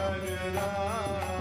Raghuram